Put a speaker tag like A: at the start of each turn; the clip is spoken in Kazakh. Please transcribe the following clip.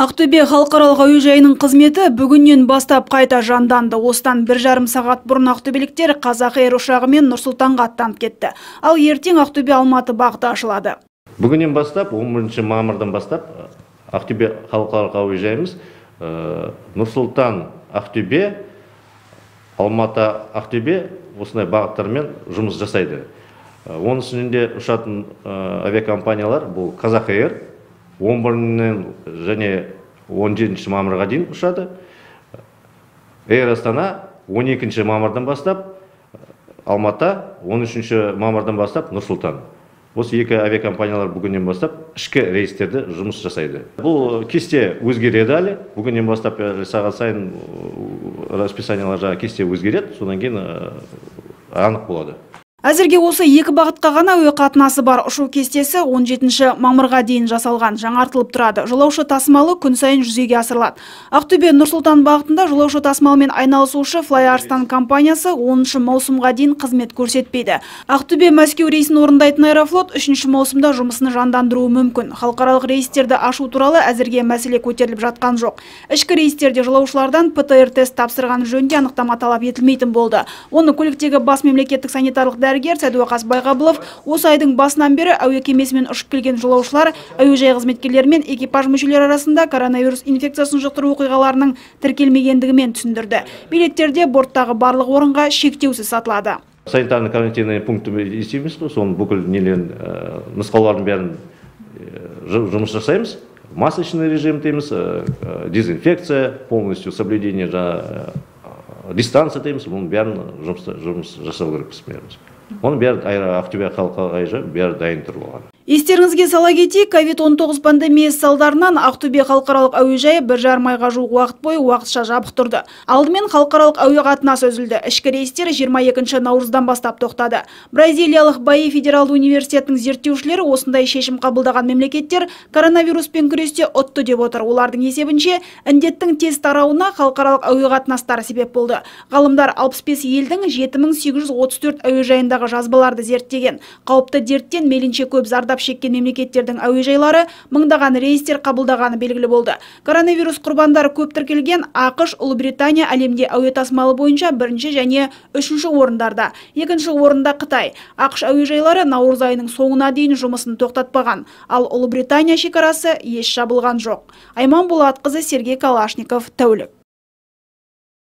A: Ақтөбе халықаралық әуежайының қызметі бүгіннен бастап қайта жанданды. Осыдан бір жарым сағат бұрын ақтөбеліктер Қазақ Эйр ұшағымен Нұрсұлтанға аттанып кетті. Ал ертең Ақтөбе Алматы бағыты ашылады.
B: Бүгіннен бастап, 11 мамырдан бастап, Ақтөбе халықаралық әуежайымыз Нұрсұлтан Ақтөбе, Алматы Ақтөбе осындай бағыттармен жұмыс жасайды. Оның ішінде ұшатын авиакомпаниялар бұл Қазақ Эйр, 11-нен және 17 мамырға дейін ұшады. Эйр Астана 12 мамырдан бастап Алматы, 13 мамырдан бастап Нұрсұлтан. Осы екі авиакомпаниялар бүгіннен бастап ішкі рейстерді жұмыс жасайды. Бұл кесте өзгереді әлі. Бүгіннен бастап сағат сайын расписаниялар жаңа кесте өзгереді. Содан кейін анық болады.
A: Әзірге осы екі бағытқа ғана әуе қатынасы бар ұшу кестесі 17 мамырға дейін жасалған жаңартылып тұрады. Жолаушы тасымалы күн сайын жүзеге асырылады. Ақтөбе Нұрсұлтан бағытында жолаушы тасымалымен айналысушы Arslan компаниясы 10 маусымға дейін қызмет көрсетпейді. Ақтөбе Мәскеу рейсін орындайтын Аэрофлот 3 маусымда жұмысын жандандыруы мүмкін. Халықаралық рейстерді ашу туралы әзірге мәселе көтеріліп жатқан жоқ. Ішкі рейстерде жолаушылардан ПТР тест тапсырған жөнінде анықтама талап етілмейтін болды. Оны көліктегі бас мемлекеттік санитарлық дәрігер сәдуақас байғабылов осы айдың басынан бері әуе кемесімен ұшып келген жолаушылар әуежай қызметкерлері мен экипаж мүшелері арасында коронавирус инфекциясын жұқтыру оқиғаларының тіркелмегендігімен түсіндірді. Билеттерде борттағы барлық орынға шектеусіз сатылады.
B: Санитарный карантинный пункт істейміз ғой соның бүкіл нелерін нұсқаулардың бәрін жұмыс жасаймыз. Масочный режим дейміз дезинфекция полностью соблюдение жаңағы дистанция дейміз. Бұның бәрін жұмыс жасау керекпіз бәріміз. Оның бәрі ақтөбе халықаралық әуежайы бәрі дайын тұр оған
A: Естеріңізге сала кетейік, COVID-19 пандемиясы салдарынан Ақтөбе халықаралық әуежайы бір жарым айға жуық уақыт бойы уақытша жабық тұрды. Алдымен халықаралық әуе қатынасы үзілді. Ішкі рейстер 22 наурыздан бастап тоқтады. Бразилиялық Баи федералды университетінің зерттеушілері осындай шешім қабылдаған мемлекеттер коронавируспен күресте ұтты деп отыр. Олардың есебінше індеттің тез тарауына халықаралық әуе қатынастары себеп болды. Ғалымдар 65 елдің 7834 жазбаларды зерттеген. Қауіпті дерттен мейлінше көп зардап шеккен мемлекеттердің әуежайлары мыңдаған рейстер қабылдағаны белгілі болды. Коронавирус құрбандары көп тіркелген ақш Ұлыбритания әлемде әуе тасымалы бойынша бірінші және үшінші орындарда. Екінші орында Қытай. ақш әуежайлары наурыз айының соңына дейін жұмысын тоқтатпаған, ал Ұлыбритания шекарасы еш жабылған жоқ. Айман Болатқызы Сергей Калашников, тәулік.